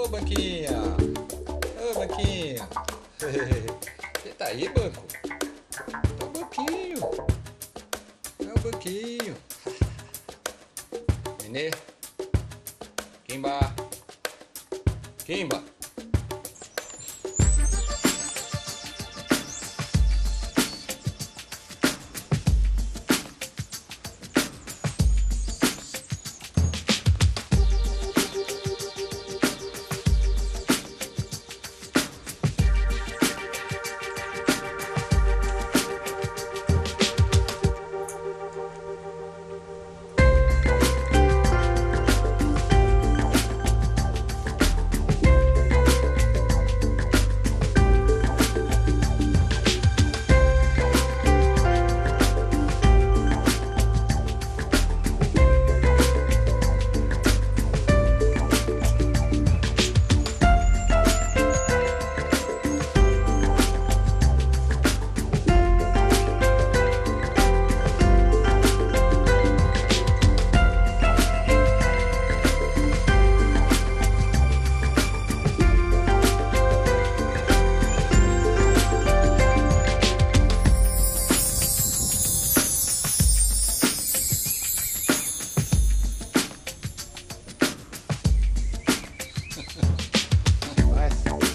Ô, Banquinha! Ô, Banquinha! Você tá aí, Banco? É o Banquinho! É o Banquinho! Nenê! Kimba! Kimba! nice.